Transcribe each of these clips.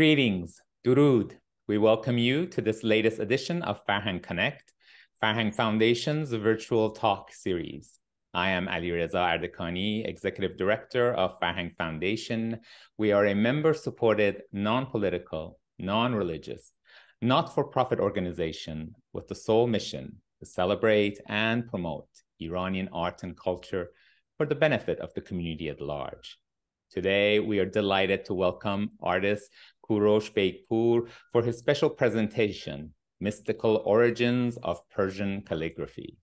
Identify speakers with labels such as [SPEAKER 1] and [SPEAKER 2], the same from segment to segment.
[SPEAKER 1] Greetings, Durud. We welcome you to this latest edition of Farhang Connect, Farhang Foundation's virtual talk series. I am Ali Reza Ardekani, Executive Director of Farhang Foundation. We are a member-supported, non-political, non-religious, not-for-profit organization with the sole mission to celebrate and promote Iranian art and culture for the benefit of the community at large. Today, we are delighted to welcome artist Kourosh Beigpour for his special presentation, Mystical Origins of Persian Calligraphy.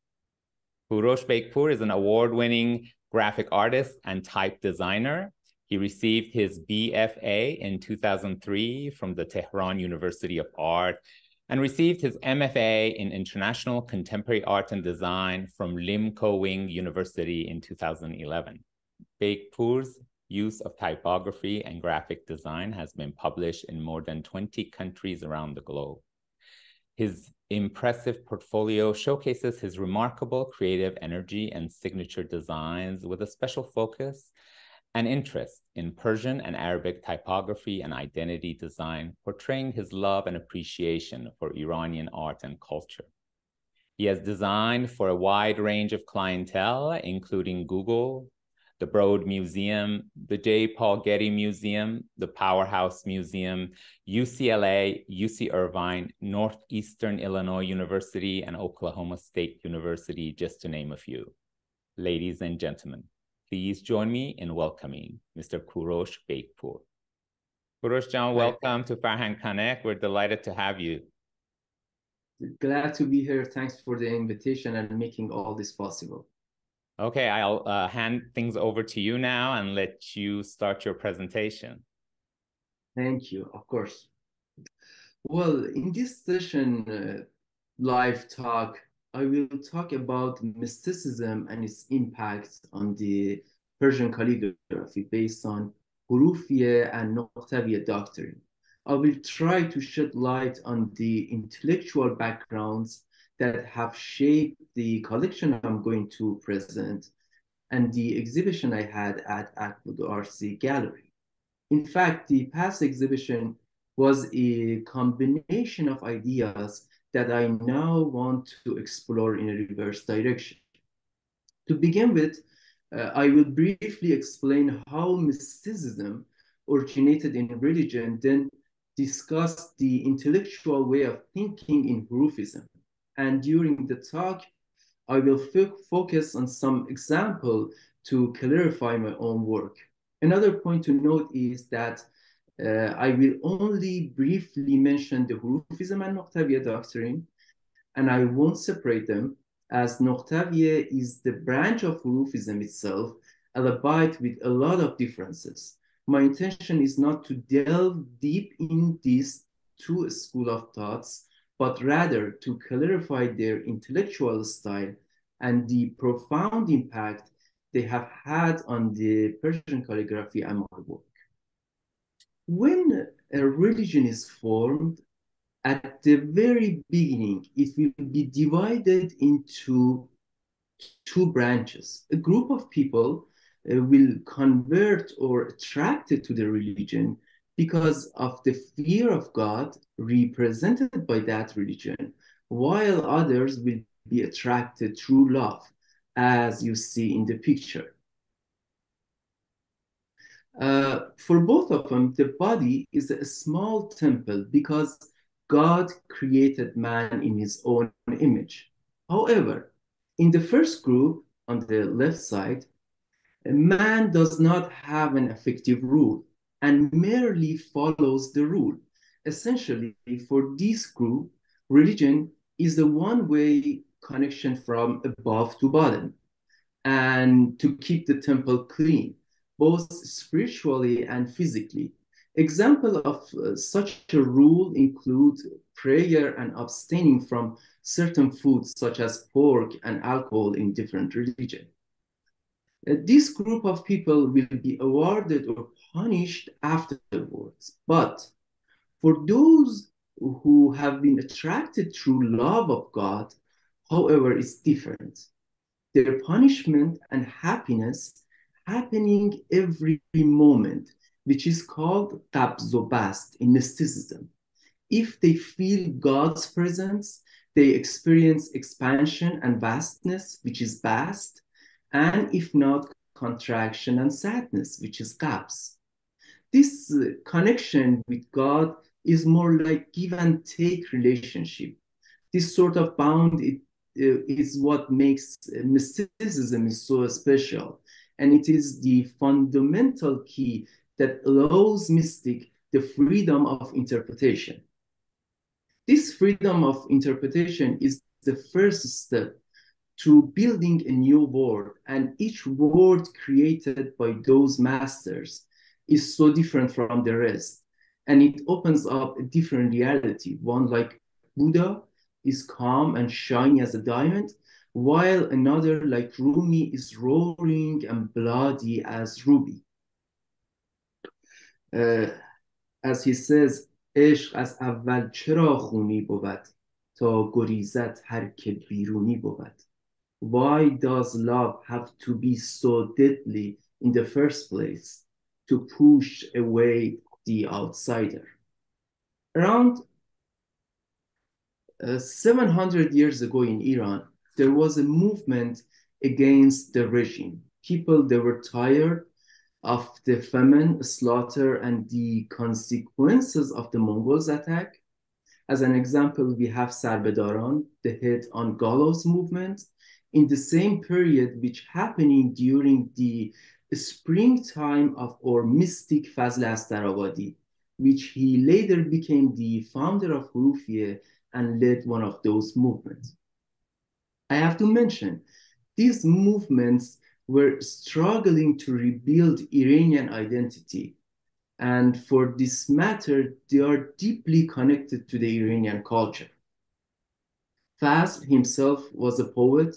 [SPEAKER 1] Kourosh Beigpour is an award-winning graphic artist and type designer. He received his BFA in 2003 from the Tehran University of Art and received his MFA in International Contemporary Art and Design from Limkokwing University in 2011. Beigpour's use of typography and graphic design has been published in more than 20 countries around the globe. His impressive portfolio showcases his remarkable creative energy and signature designs with a special focus and interest in Persian and Arabic typography and identity design, portraying his love and appreciation for Iranian art and culture. He has designed for a wide range of clientele, including Google, the Broad Museum, the J. Paul Getty Museum, the Powerhouse Museum, UCLA, UC Irvine, Northeastern Illinois University, and Oklahoma State University, just to name a few. Ladies and gentlemen, please join me in welcoming Mr. Kourosh Beigpour. Kourosh John, welcome to Farhang Connect. We're delighted to have you.
[SPEAKER 2] Glad to be here. Thanks for the invitation and making all this possible.
[SPEAKER 1] Okay, I'll uh, hand things over to you now and let you start your presentation.
[SPEAKER 2] Thank you, of course. Well, in this session, uh, live talk, I will talk about mysticism and its impact on the Persian calligraphy based on Hurufiye and Noqtaviye doctrine. I will try to shed light on the intellectual backgrounds that have shaped the collection I'm going to present and the exhibition I had at Advocartsy Gallery. In fact, the past exhibition was a combination of ideas that I now want to explore in a reverse direction. To begin with, uh, I will briefly explain how mysticism originated in religion, then discuss the intellectual way of thinking in Hurufism. And during the talk, I will fo focus on some example to clarify my own work. Another point to note is that uh, I will only briefly mention the Hurufism and Noqtaviye doctrine, and I won't separate them as Noqtaviye is the branch of Hurufism itself, albeit with a lot of differences. My intention is not to delve deep in these two school of thoughts, but rather to clarify their intellectual style and the profound impact they have had on the Persian calligraphy and my work. When a religion is formed, at the very beginning, it will be divided into two branches. A group of people uh, will convert or attracted to the religion because of the fear of God represented by that religion, while others will be attracted through love, as you see in the picture. Uh, for both of them, the body is a small temple because God created man in his own image. However, in the first group on the left side, man does not have an effective rule and merely follows the rule. Essentially, for this group, religion is the one-way connection from above to bottom and to keep the temple clean, both spiritually and physically. Example of uh, such a rule include prayer and abstaining from certain foods such as pork and alcohol in different religions. Uh, this group of people will be awarded or punished afterwards. But for those who have been attracted through love of God, however, it's different. Their punishment and happiness happening every moment, which is called qabz in mysticism. If they feel God's presence, they experience expansion and vastness, which is bast, and if not, contraction and sadness, which is qabz. This uh, connection with God is more like give and take relationship. This sort of bound it, uh, is what makes mysticism is so special. And it is the fundamental key that allows mystic the freedom of interpretation. This freedom of interpretation is the first step to building a new world, and each word created by those masters is so different from the rest. And it opens up a different reality. One like Buddha is calm and shiny as a diamond, while another like Rumi is roaring and bloody as ruby. Uh, as he says, عشق از اول چرا خونی بود تا گریزت هر که بیرونی بود why does love have to be so deadly in the first place to push away the outsider? Around uh, 700 years ago in iran there was a movement against the regime. People they were tired of the famine, slaughter, and the consequences of the Mongols' attack. As an example, we have Sarbedaran, the hit on gallows movement, in the same period which happening during the springtime of our mystic Fazl Astarabadi, which he later became the founder of Hurufiye and led one of those movements. I have to mention, these movements were struggling to rebuild Iranian identity. And for this matter, they are deeply connected to the Iranian culture. Fazl himself was a poet,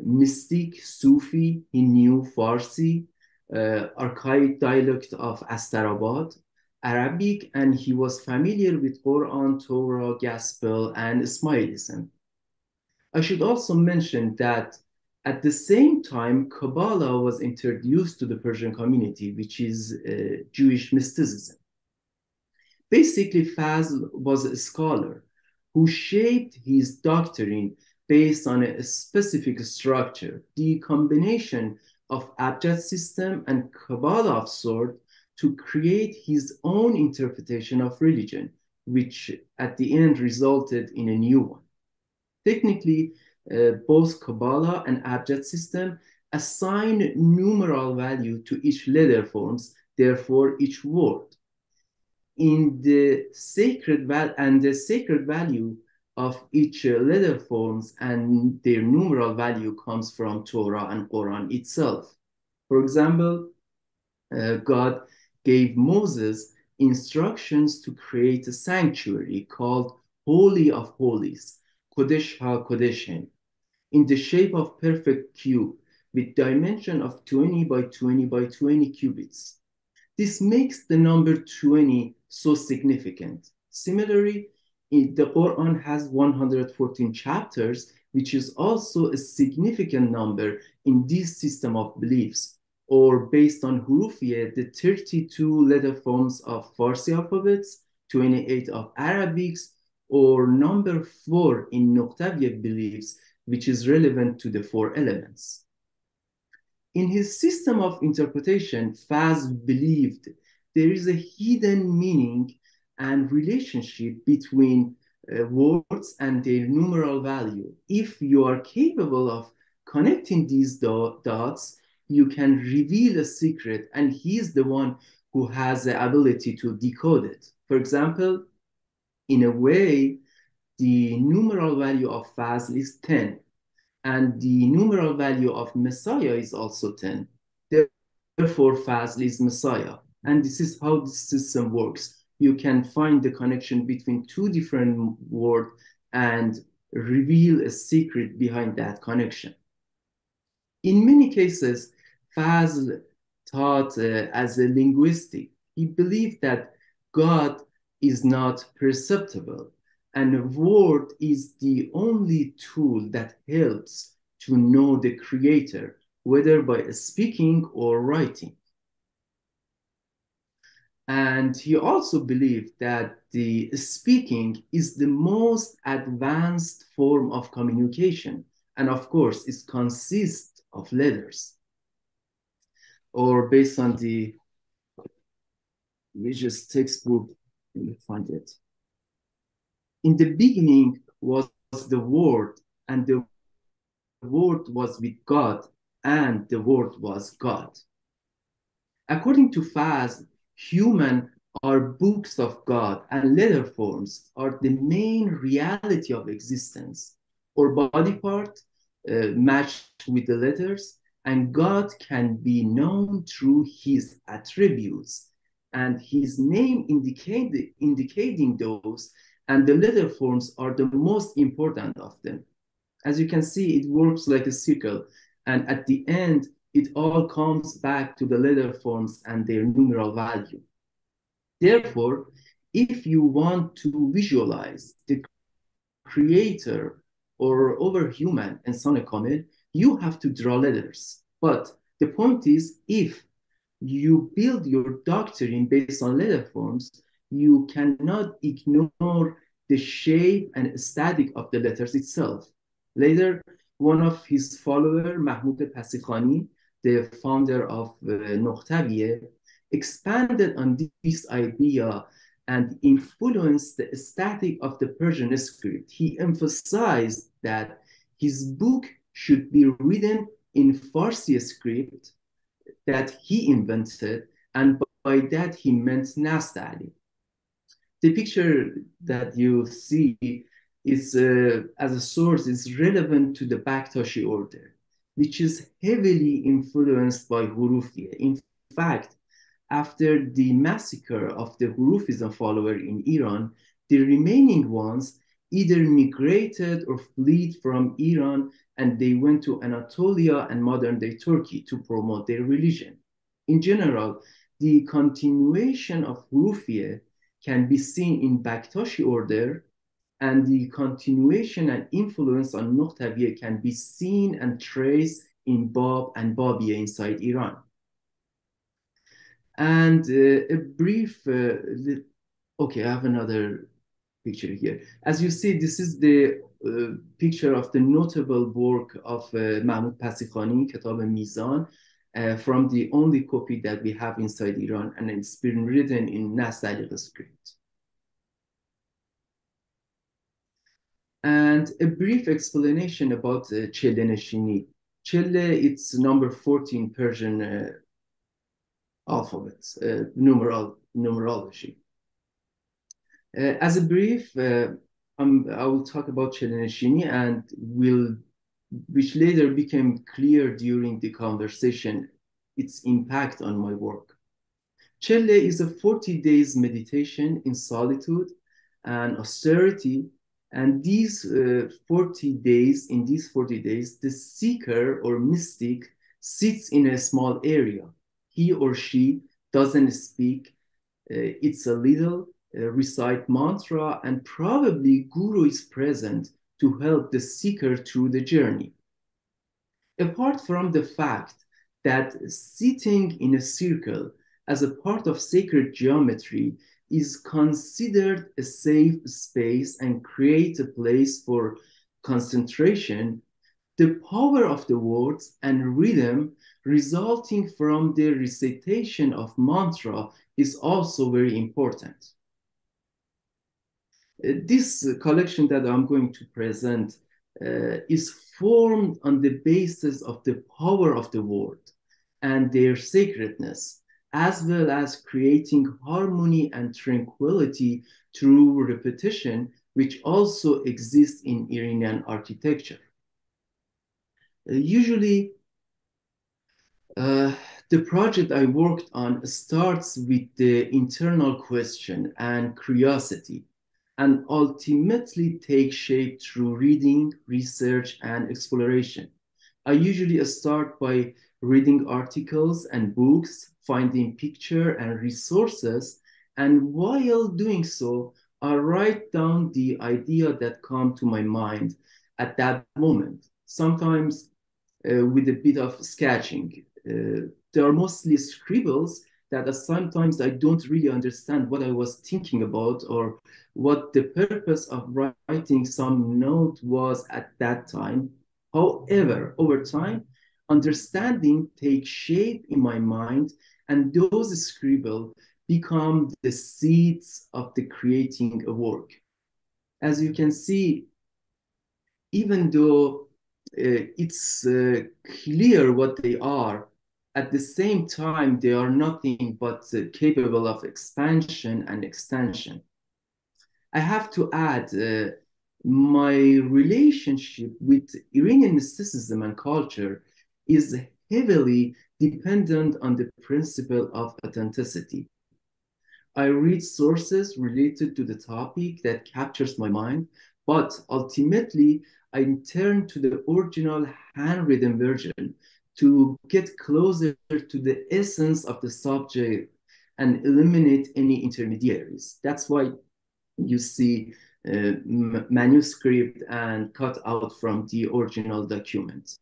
[SPEAKER 2] mystic, Sufi, he knew Farsi, uh, archaic dialect of Astarabad, Arabic, and he was familiar with Quran, Torah, Gospel, and Ismailism. I should also mention that at the same time, Kabbalah was introduced to the Persian community, which is uh, Jewish mysticism. Basically, Fazl was a scholar who shaped his doctrine based on a specific structure, the combination of abjad system and Kabbalah of sort to create his own interpretation of religion, which at the end resulted in a new one. Technically, uh, both Kabbalah and Abjad system assign numeral value to each letter forms, therefore each word. In the sacred val and the sacred value of each uh, letter forms and their numeral value comes from Torah and Quran itself. For example, uh, God gave Moses instructions to create a sanctuary called Holy of Holies, Kodesh HaKodeshim, in the shape of perfect cube with dimension of 20 by 20 by 20 cubits. This makes the number 20 so significant. Similarly, the Quran has 114 chapters, which is also a significant number in this system of beliefs, or based on Hurufiye, the 32 letter forms of Farsi alphabets, 28 of Arabics, or number four in Nuqtaviya beliefs, which is relevant to the four elements. In his system of interpretation, Fazl believed there is a hidden meaning and relationship between uh, words and their numeral value. If you are capable of connecting these do dots, you can reveal a secret, and he's the one who has the ability to decode it. For example, in a way, the numeral value of Fazl is 10, and the numeral value of Messiah is also 10. Therefore, Fazl is Messiah. And this is how the system works. You can find the connection between two different words and reveal a secret behind that connection. In many cases, Fazl taught uh, as a linguistic. He believed that God is not perceptible and a word is the only tool that helps to know the creator, whether by speaking or writing. And he also believed that the speaking is the most advanced form of communication. And of course, it consists of letters. Or based on the religious textbook, let me find it. In the beginning was the Word, and the Word was with God, and the Word was God. According to Fazl, human are books of God and letter forms are the main reality of existence. Or body part uh, matched with the letters and God can be known through his attributes. And his name indicate, indicating those and the letter forms are the most important of them. As you can see, it works like a circle. And at the end, it all comes back to the letter forms and their numeral value. Therefore, if you want to visualize the creator or overhuman and Kamel, you have to draw letters. But the point is, if you build your doctrine based on letter forms, you cannot ignore the shape and static of the letters itself. Later, one of his followers, Mahmoud Pasikhani, the founder of uh, expanded on this idea and influenced the aesthetic of the Persian script. He emphasized that his book should be written in Farsi script that he invented, and by that he meant Nastaliq. The picture that you see is, uh, as a source, is relevant to the Baktashi order, which is heavily influenced by Hurufiyya. In fact, after the massacre of the Hurufism follower in Iran, the remaining ones either migrated or fled from Iran and they went to Anatolia and modern day Turkey to promote their religion. In general, the continuation of Hurufiyya can be seen in Baktashi order and the continuation and influence on Nuqtaviyya can be seen and traced in Bab and Babiyya inside Iran. And uh, a brief, uh, okay, I have another picture here. As you see, this is the uh, picture of the notable work of uh, Mahmoud Pasikhani, Kitab Mizan, uh, from the only copy that we have inside Iran, and it's been written in Nastaliq script. And a brief explanation about uh, Neshini. Chelle, it's number 14 Persian uh, alphabet, uh, numeral, numerology. Uh, as a brief, uh, um, I will talk about Chelle Neshini and will, which later became clear during the conversation, its impact on my work. Chelle is a 40 days meditation in solitude and austerity and these uh, 40 days, in these 40 days, the seeker or mystic sits in a small area. He or she doesn't speak. Uh, it's a little, uh, recite mantra, and probably guru is present to help the seeker through the journey. Apart from the fact that sitting in a circle as a part of sacred geometry is considered a safe space and create a place for concentration, the power of the words and rhythm resulting from the recitation of mantra is also very important. Uh, this collection that I'm going to present uh, is formed on the basis of the power of the word and their sacredness as well as creating harmony and tranquility through repetition, which also exists in Iranian architecture. Uh, usually, uh, the project I worked on starts with the internal question and curiosity, and ultimately takes shape through reading, research, and exploration. I usually start by reading articles and books finding picture and resources. And while doing so, I write down the idea that come to my mind at that moment, sometimes uh, with a bit of sketching. Uh, they are mostly scribbles that sometimes I don't really understand what I was thinking about or what the purpose of writing some note was at that time. However, over time, understanding takes shape in my mind, and those scribble become the seeds of the creating a work. As you can see, even though uh, it's uh, clear what they are, at the same time, they are nothing but uh, capable of expansion and extension. I have to add uh, my relationship with Iranian mysticism and culture is heavily dependent on the principle of authenticity. I read sources related to the topic that captures my mind, but ultimately I turn to the original handwritten version to get closer to the essence of the subject and eliminate any intermediaries. That's why you see uh, manuscript and cut out from the original document.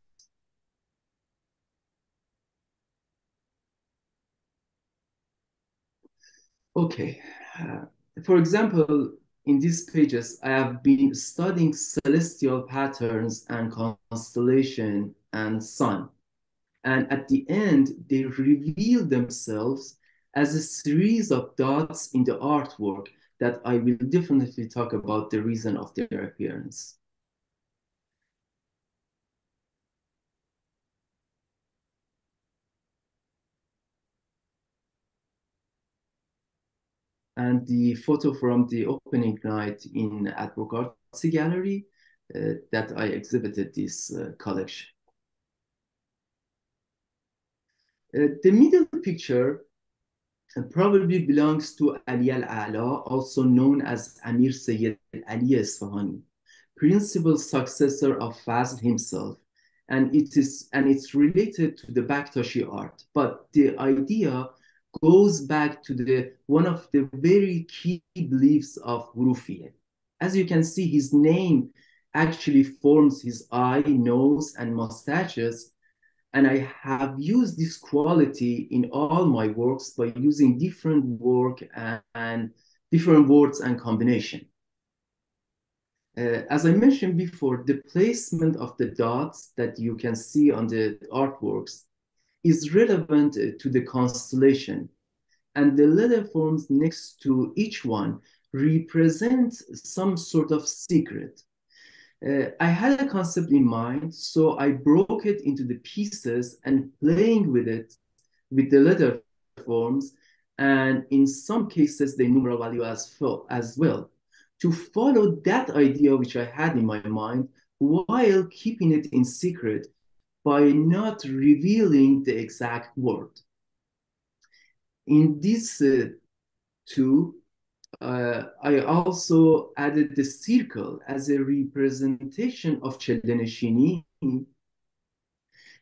[SPEAKER 2] Okay, uh, for example, in these pages, I have been studying celestial patterns and constellation and sun. And at the end, they reveal themselves as a series of dots in the artwork that I will definitely talk about the reason of their appearance. And the photo from the opening night in at Artsy Gallery uh, that I exhibited this uh, collection. Uh, the middle picture probably belongs to Ali al-A'la, also known as Amir Sayyid Ali Isfahani, principal successor of Fazl himself. And it is and it's related to the Baktashi art. But the idea goes back to the one of the very key beliefs of Hurufiye. As you can see, his name actually forms his eye, nose, and mustaches and I have used this quality in all my works by using different work and, and different words and combination. Uh, as I mentioned before, the placement of the dots that you can see on the artworks is relevant to the constellation. And the letter forms next to each one represent some sort of secret uh, I had a concept in mind, so I broke it into the pieces and playing with it with the letter forms, and in some cases the numeral value as, as well, to follow that idea which I had in my mind while keeping it in secret by not revealing the exact word. In this uh, two, uh, I also added the circle as a representation of Cheleneshini,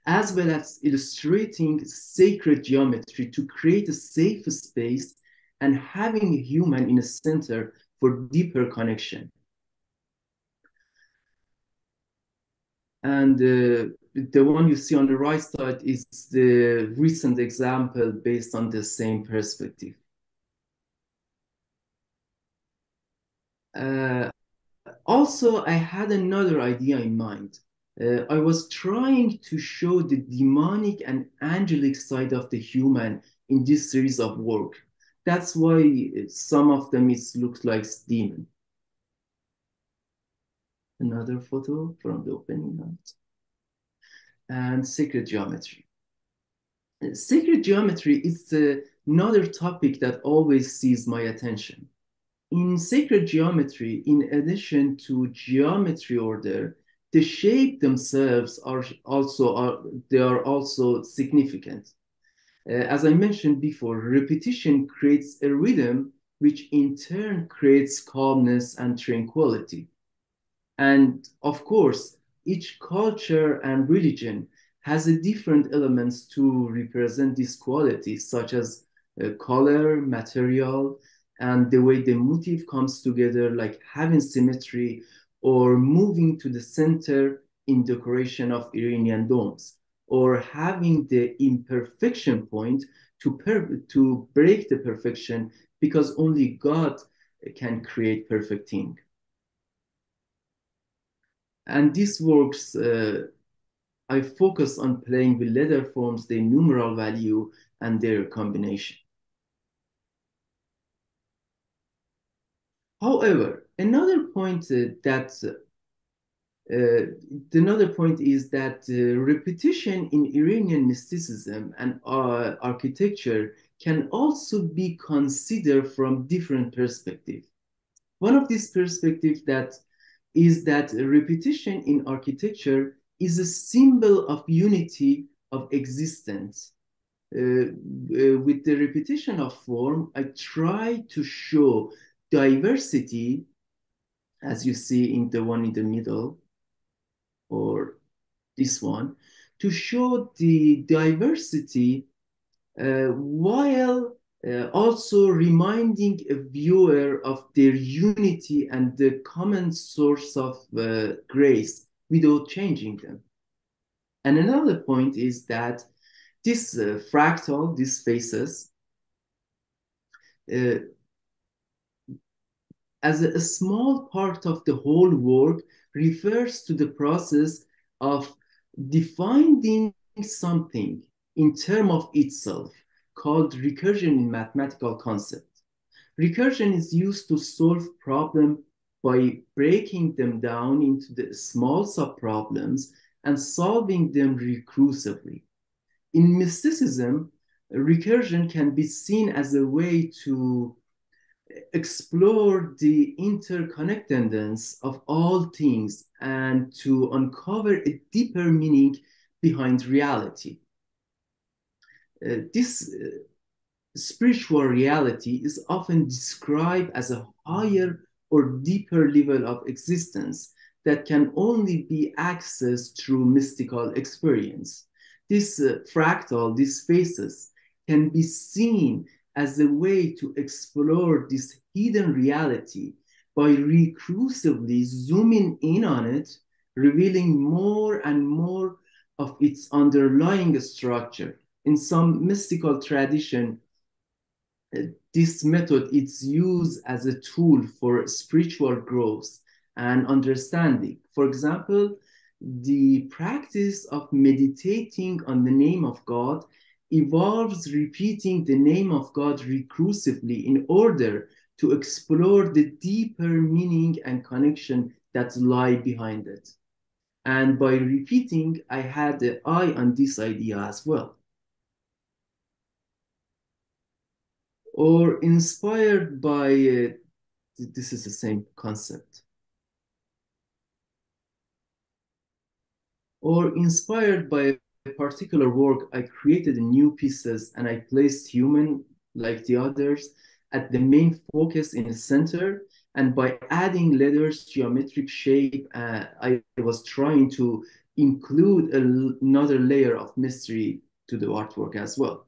[SPEAKER 2] as well as illustrating sacred geometry to create a safe space and having a human in the center for deeper connection. And uh, the one you see on the right side is the recent example based on the same perspective. Uh, also, I had another idea in mind. Uh, I was trying to show the demonic and angelic side of the human in this series of work. That's why some of them it looks like demon. Another photo from the opening night. And sacred geometry. Sacred geometry is another topic that always sees my attention in sacred geometry, in addition to geometry order, the shape themselves are also are they are also significant. Uh, as I mentioned before, repetition creates a rhythm, which in turn creates calmness and tranquility. And of course, each culture and religion has a different elements to represent these qualities, such as uh, color, material, and the way the motif comes together, like having symmetry or moving to the center in decoration of Iranian domes, or having the imperfection point to, per- to break the perfection because only God can create perfect thing. And these works, uh, I focus on playing with letter forms, their numeral value, and their combination. However, another point uh, that uh, another point is that uh, repetition in Iranian mysticism and uh, architecture can also be considered from different perspectives. One of these perspectives that is that repetition in architecture is a symbol of unity of existence. Uh, uh, with the repetition of form, I try to show diversity, as you see in the one in the middle, or this one, to show the diversity uh, while uh, also reminding a viewer of their unity and the common source of uh, grace without changing them. And another point is that this uh, fractal, these faces, uh, as a, a small part of the whole work refers to the process of defining something in terms of itself called recursion in mathematical concept. Recursion is used to solve problem by breaking them down into the small subproblems and solving them recursively. In mysticism, recursion can be seen as a way to explore the interconnectedness of all things and to uncover a deeper meaning behind reality. Uh, this uh, spiritual reality is often described as a higher or deeper level of existence that can only be accessed through mystical experience. This uh, fractal, these faces, can be seen as a way to explore this hidden reality by recursively zooming in on it, revealing more and more of its underlying structure. In some mystical tradition, uh, this method is used as a tool for spiritual growth and understanding. For example, the practice of meditating on the name of God involves repeating the name of God recursively in order to explore the deeper meaning and connection that lie behind it. And by repeating, I had the eye on this idea as well. Or inspired by, uh, this is the same concept. Or inspired by a particular work, I created new pieces and I placed human, like the others, at the main focus in the center. And by adding letters, geometric shape, uh, I was trying to include another layer of mystery to the artwork as well.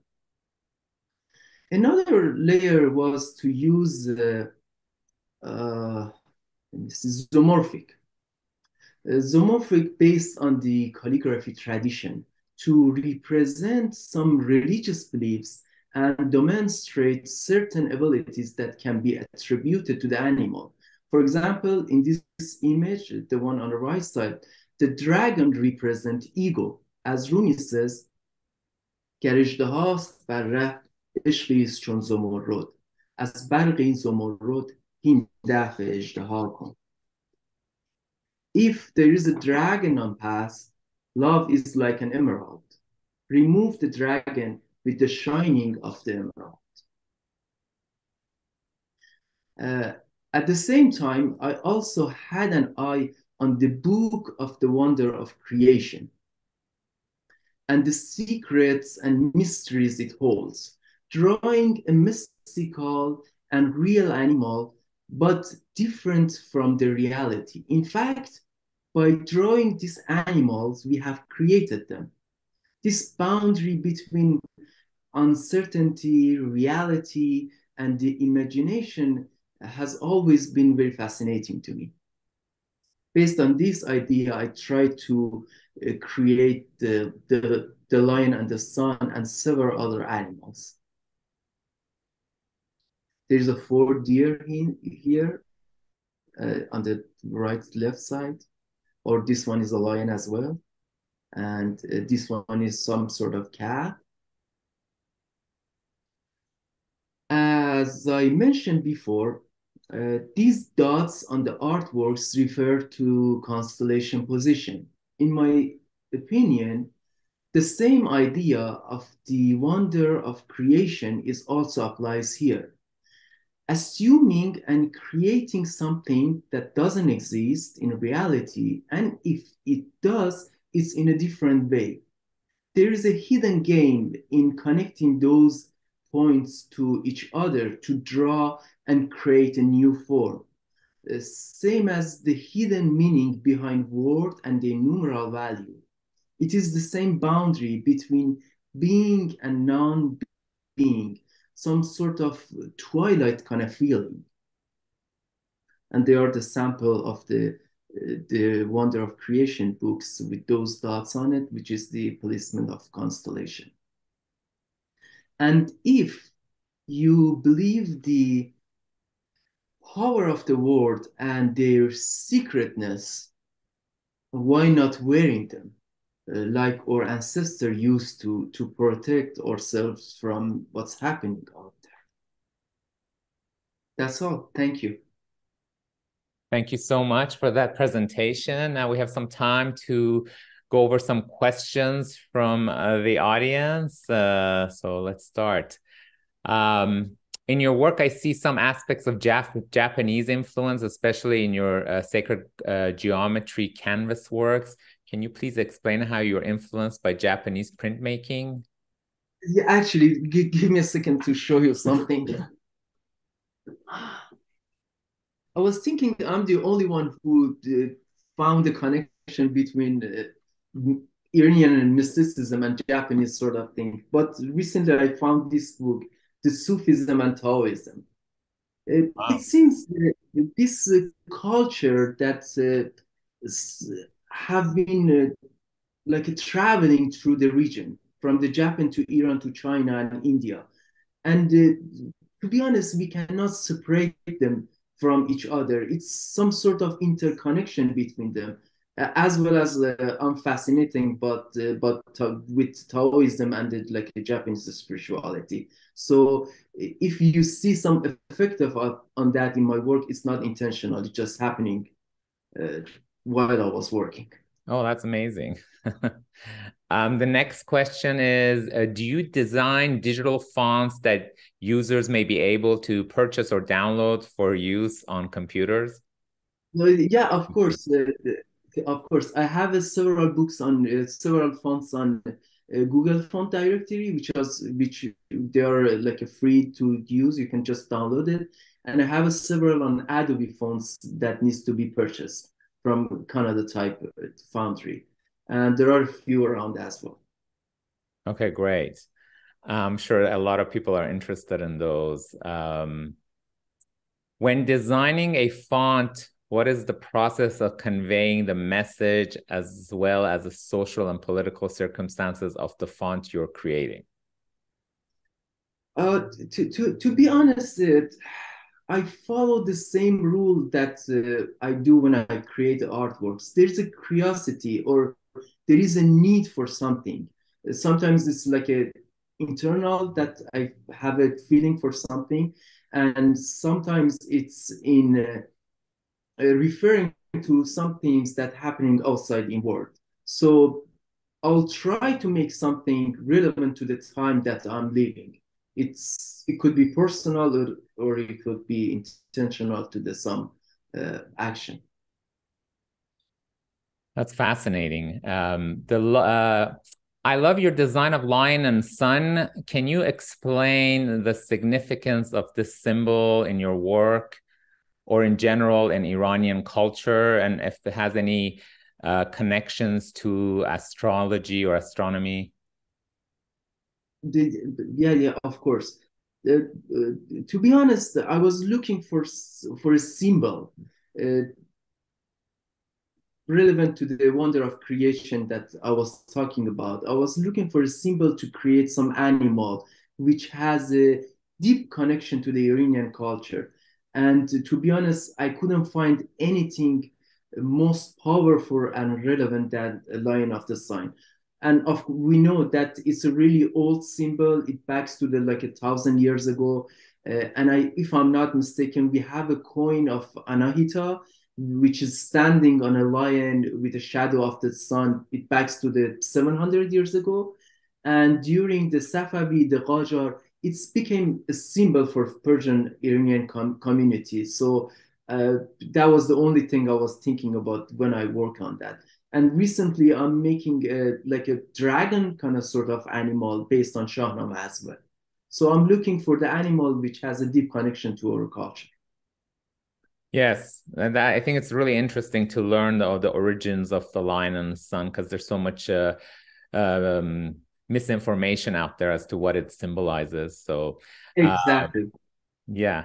[SPEAKER 2] Another layer was to use uh, uh, this is zoomorphic. Uh, zoomorphic based on the calligraphy tradition to represent some religious beliefs and demonstrate certain abilities that can be attributed to the animal. For example, in this image, the one on the right side, the dragon represents ego. As Rumi says, گر اژدهاست بر ره عشقی است چون زمرد از برق این زمرد هین دفع اژدها کن If there is a dragon on path, Love is like an emerald. Remove the dragon with the shining of the emerald. Uh, at the same time, I also had an eye on the book of the wonder of creation and the secrets and mysteries it holds, drawing a mystical and real animal, but different from the reality. In fact, by drawing these animals, we have created them. This boundary between uncertainty, reality, and the imagination has always been very fascinating to me. Based on this idea, I tried to uh, create the, the, the lion and the sun and several other animals. There's a four deer in here uh, on the right left side, or this one is a lion as well. And uh, this one is some sort of cat. As I mentioned before, uh, these dots on the artworks refer to constellation position. In my opinion, the same idea of the wonder of creation is also applies here. Assuming and creating something that doesn't exist in reality, and if it does, it's in a different way. There is a hidden game in connecting those points to each other to draw and create a new form. Uh, same as the hidden meaning behind word and the numeral value. It is the same boundary between being and non-being, some sort of twilight kind of feeling. And they are the sample of the uh, the Wonder of Creation books with those dots on it, which is the placement of constellation. And if you believe the power of the word and their secretness, why not wearing them? Uh, like our ancestor used to to protect ourselves from what's happening out there. That's all. Thank you.
[SPEAKER 1] Thank you so much for that presentation. Now we have some time to go over some questions from uh, the audience. Uh, so let's start. Um, in your work, I see some aspects of Jap- Japanese influence, especially in your uh, sacred uh, geometry canvas works. Can you please explain how you're influenced by Japanese printmaking?
[SPEAKER 2] Yeah, actually, give me a second to show you something. I was thinking I'm the only one who uh, found the connection between uh, Iranian mysticism and Japanese sort of thing. But recently I found this book, The Sufism and Taoism. It, wow. it seems this uh, culture that uh, have been uh, like traveling through the region from the Japan to Iran to China and India. And uh, to be honest, we cannot separate them from each other. It's some sort of interconnection between them, uh, as well as uh, I'm fascinating, but uh, but with Taoism and the, like the Japanese spirituality. So if you see some effect of uh, on that in my work, it's not intentional. It's just happening uh, while I was working.
[SPEAKER 1] Oh, that's amazing. um, the next question is uh, Do you design digital fonts that users may be able to purchase or download for use on computers?
[SPEAKER 2] yeah, of course. Uh, of course. I have uh, several books on uh, several fonts on uh, Google Font Directory, which has which they are uh, like a free to use. You can just download it. And I have several on Adobe fonts that needs to be purchased from Canada type foundry. And there are a few around as well.
[SPEAKER 1] Okay, great. I'm sure a lot of people are interested in those. Um, when designing a font, what is the process of conveying the message as well as the social and political circumstances of the font you're creating?
[SPEAKER 2] Uh, to, to, to be honest, it, I follow the same rule that uh, I do when I create artworks. There's a curiosity or there is a need for something. Sometimes it's like a internal that I have a feeling for something, and sometimes it's in uh, uh, referring to some things that happening outside in world. So I'll try to make something relevant to the time that I'm living it's it could be personal or, or it could be intentional to the some uh, action.
[SPEAKER 1] That's fascinating. Um, the uh, i love your design of lion and sun. Can you explain the significance of this symbol in your work or in general in iranian culture? And if it has any uh, connections to astrology or astronomy
[SPEAKER 2] the, yeah, yeah, of course. Uh, uh, to be honest, I was looking for for a symbol uh, relevant to the wonder of creation that I was talking about. I was looking for a symbol to create some animal which has a deep connection to the Iranian culture. And to be honest, I couldn't find anything most powerful and relevant than Lion of the Sign. And of we know that it's a really old symbol. It backs to the like a thousand years ago. Uh, and I, if I'm not mistaken, we have a coin of Anahita, which is standing on a lion with the shadow of the sun. It backs to the 700 years ago. And during the Safavi, the Qajar, it became a symbol for Persian Iranian com community. So uh, that was the only thing I was thinking about when I work on that. And recently, I'm making a, like a dragon kind of sort of animal based on Shahnameh as well. So I'm looking for the animal which has a deep connection to our culture.
[SPEAKER 1] Yes, and I think it's really interesting to learn the, the origins of the lion and the sun because there's so much uh, um, misinformation out there as to what it symbolizes. So
[SPEAKER 2] exactly, uh,
[SPEAKER 1] yeah.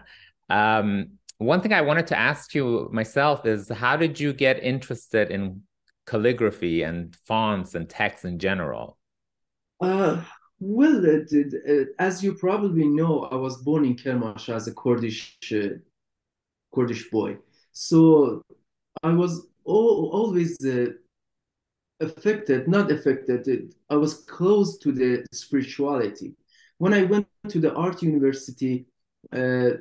[SPEAKER 1] Um, one thing I wanted to ask you myself is how did you get interested in calligraphy and fonts and text in general?
[SPEAKER 2] Uh, well, uh, as you probably know, I was born in Kermanshah as a Kurdish uh, Kurdish boy. So I was always uh, affected, not affected, I was close to the spirituality. When I went to the art university, uh,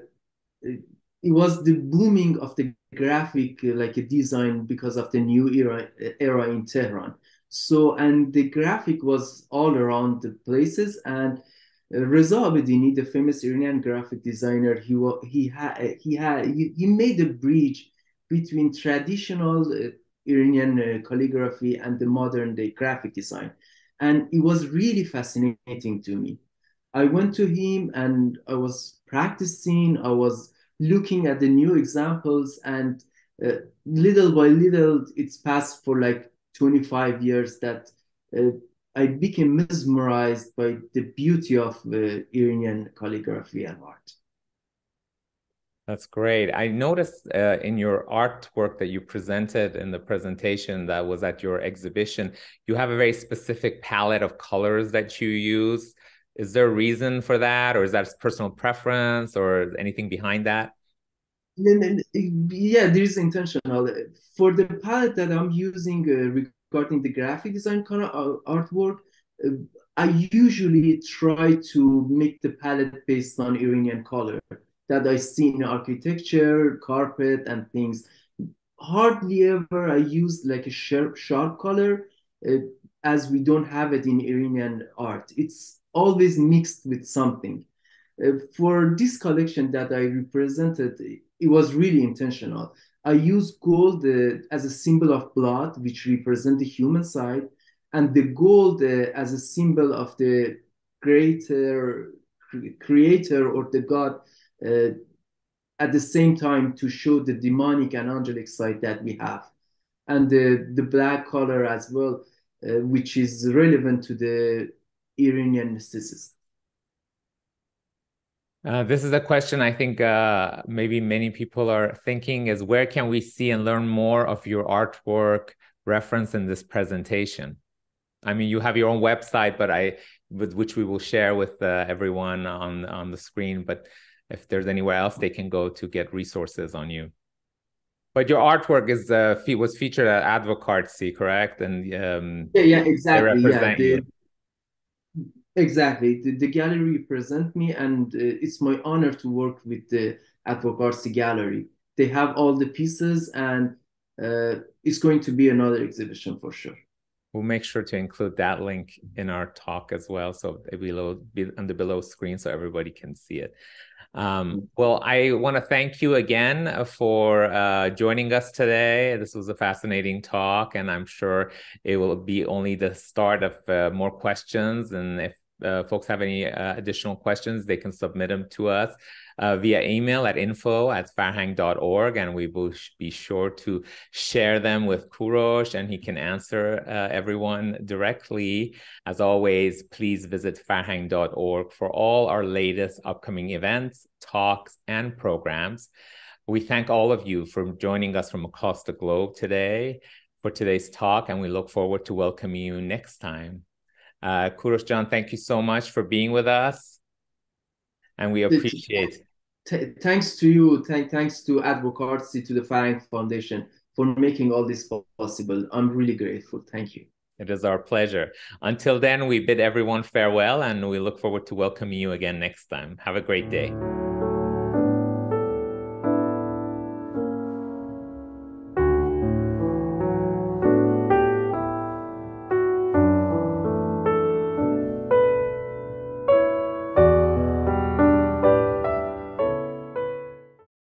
[SPEAKER 2] it was the booming of the graphic uh, like a design because of the new era era in Tehran. So and the graphic was all around the places and uh, Reza Abedini, the famous Iranian graphic designer, he he had he had he, he made a bridge between traditional uh, Iranian calligraphy and the modern day graphic design, and it was really fascinating to me. I went to him and I was practicing. I was looking at the new examples, and uh, little by little, it's passed for like 25 years that uh, I became mesmerized by the beauty of the Iranian calligraphy and art.
[SPEAKER 1] That's great. I noticed uh, in your artwork that you presented in the presentation that was at your exhibition, you have a very specific palette of colors that you use. Is there a reason for that, or is that personal preference, or anything behind that?
[SPEAKER 2] Yeah, there is intentional. For the palette that I'm using, uh, regarding the graphic design kind of uh, artwork, uh, I usually try to make the palette based on Iranian color that I see in architecture, carpet, and things. Hardly ever I use like a sharp, sharp color, uh, as we don't have it in Iranian art. It's always mixed with something. Uh, for this collection that I represented, it was really intentional. I use gold uh, as a symbol of blood, which represent the human side, and the gold uh, as a symbol of the greater creator or the god uh, at the same time to show the demonic and angelic side that we have and the, the black color as well uh, which is relevant to the iranian mysticism
[SPEAKER 1] uh, this is a question I think uh, maybe many people are thinking is where can we see and learn more of your artwork reference in this presentation? I mean, you have your own website, but I, with which we will share with uh, everyone on on the screen. But if there's anywhere else they can go to get resources on you. But your artwork is uh, was featured at Advocartsy, correct? And um,
[SPEAKER 2] yeah, yeah, exactly. Yeah, Exactly. The, the gallery present me, and uh, it's my honor to work with the Advocartsy Gallery. They have all the pieces, and uh, it's going to be another exhibition for sure.
[SPEAKER 1] We'll make sure to include that link in our talk as well, so it will be on the below screen so everybody can see it. Um, well, I want to thank you again for uh, joining us today. This was a fascinating talk, and I'm sure it will be only the start of uh, more questions. And if uh, folks have any uh, additional questions, they can submit them to us uh, via email at info at farhang.org, and we will be sure to share them with Kourosh, and he can answer uh, everyone directly. As always, please visit farhang.org for all our latest upcoming events, talks, and programs. We thank all of you for joining us from across the globe today for today's talk, and we look forward to welcoming you next time. Uh, Kourosh John, thank you so much for being with us. And we appreciate.
[SPEAKER 2] thanks to you. Th thanks to Advocartsy, to the Farhang Foundation for making all this possible. I'm really grateful. Thank you.
[SPEAKER 1] It is our pleasure. Until then, we bid everyone farewell and we look forward to welcoming you again next time. Have a great day.